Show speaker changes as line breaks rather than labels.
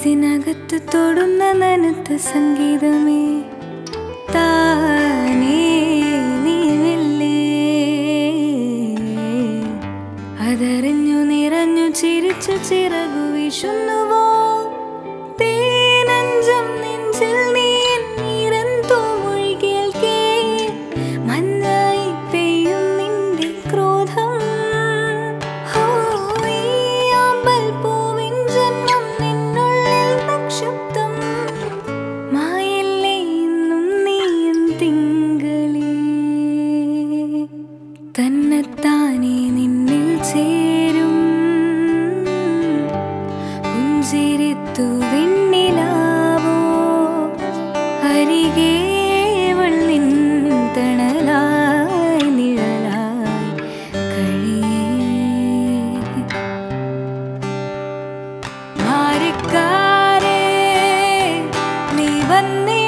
മനസ്സിനകത്ത് തൊടുന്ന നനത്ത് സംഗീതമേ താനേ അതറിഞ്ഞു നിറഞ്ഞു ചിരിച്ചു ചിറകു വിഷുന്നുവോ തന്നെത്താനെ നിന്നിൽ ചേരും. പുഞ്ചിരിത്തു വെണ്ണിലാവോ? അരികേവൾ നിൻ തണലായി നിഴലായി കഴിയേ. മാറിക്കാരേ നീ വന്നിടലേ